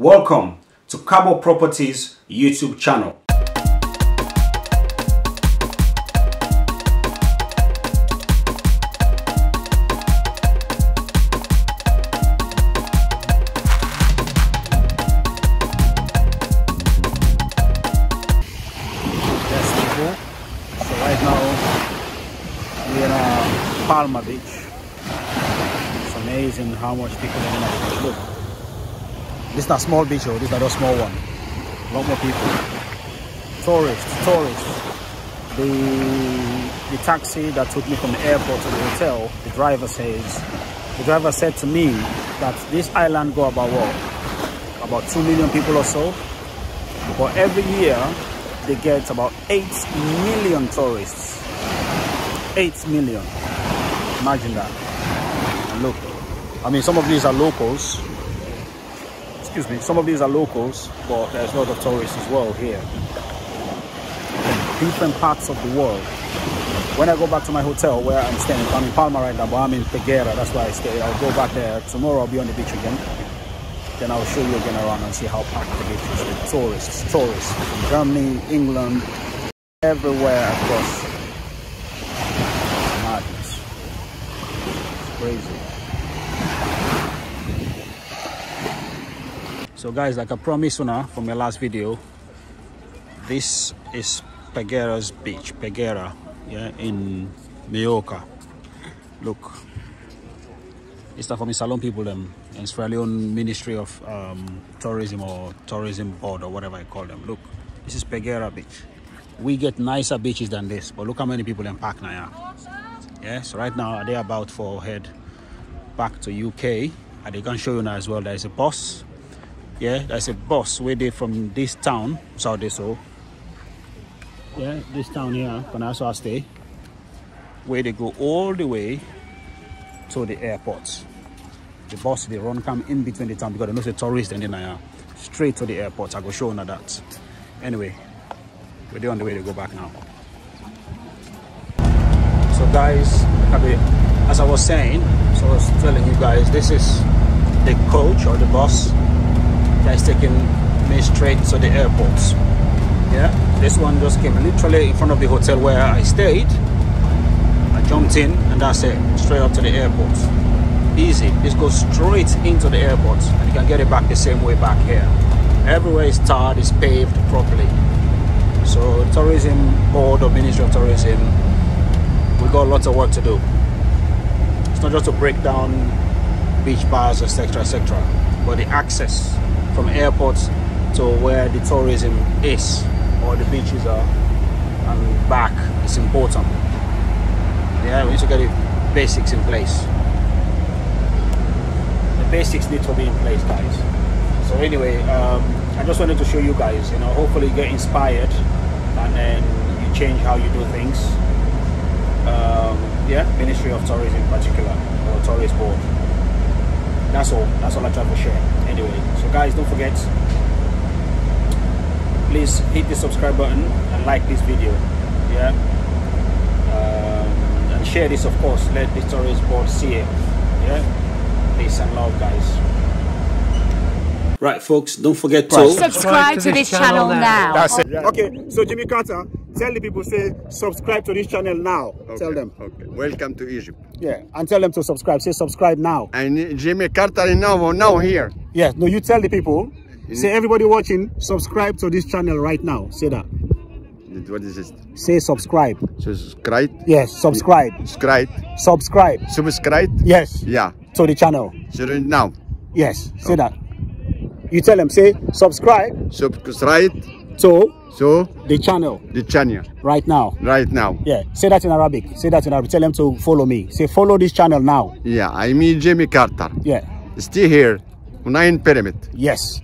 Welcome to Kabor Properties YouTube channel. So right now we're in uh, Palma Beach. It's amazing how much people are in. Look, this is not small beach, oh, this is not a small one. A lot more people. Tourists, tourists. The the taxi that took me from the airport to the hotel, the driver says, the driver said to me that this island go about what? About two million people or so. But every year they get about 8 million tourists. 8 million. Imagine that. And look, I mean, some of these are locals. Excuse me, some of these are locals, but there's a lot of tourists as well here. Different parts of the world. When I go back to my hotel where I'm staying, I'm in Palma right now, but I'm in Peguera, that's why I stay. I'll go back there. Tomorrow I'll be on the beach again then I'll show you again around and see how packed the beach is with tourists, tourists from Germany, England, everywhere across. Madness. It's crazy. So guys, like I promised Una from my last video, this is Peguera's beach, Peguera, yeah, in Mallorca. Look, it's stuff from the Salon people them Sierra Leone Ministry of um, Tourism or Tourism Board or whatever I call them. Look, this is Peguera Beach. We get nicer beaches than this, but look how many people in park now. Yeah? yeah, so right now they're about for head back to UK. And they can show you now as well. There's a bus. Yeah, there's a bus where they from this town, Saudi so. Yeah, this town here, also stay. Where they go all the way to the airport. The bus they run come in between the town because they know the tourists and then I straight to the airport. I go show you that. Anyway, we're on the way to go back now. So guys, as I was saying, so I was telling you guys, this is the coach or the bus that's taking me straight to the airport. Yeah, this one just came literally in front of the hotel where I stayed. I jumped in and that's it, straight up to the airport. Easy, just go straight into the airport and you can get it back the same way back here. Everywhere is tarred, is paved properly. So tourism board or Ministry of Tourism, we got lots of work to do. It's not just to break down beach bars, etc., etc., but the access from airports to where the tourism is or the beaches are and back is important. Yeah, we need to get the basics in place. The basics need to be in place, guys. So anyway, um, I just wanted to show you guys, you know, hopefully you get inspired and then you change how you do things. Um, yeah, Ministry of Tourism in particular, or Tourist Board. That's all. That's all I try to share. Anyway, so guys, don't forget, please hit the subscribe button and like this video. Yeah. Um, and share this, of course. Let the Tourist Board see it. Yeah. Peace and love, guys. Right, folks, don't forget to subscribe to this channel now. That's it. Okay, so Jimmy Carter, tell the people, say, subscribe to this channel now. Tell them. Okay. Welcome to Egypt. Yeah, and tell them to subscribe. Say subscribe now. And Jimmy Carter is now, now here. Yeah, no, you tell the people. Say everybody watching, subscribe to this channel right now. Say that. What is this? Say subscribe. Subscribe. Yes, subscribe. Subscribe. Subscribe. Subscribe. Yes, Yeah. to the channel. So now. Yes, say that. You tell them, say subscribe Subscribe to to the channel the channel right now. right now. Yeah, say that in Arabic. Say that in Arabic. Tell them to follow me. Say follow this channel now. Yeah, I mean Jimmy Carter. Yeah, Stay here. Nine pyramid. yes.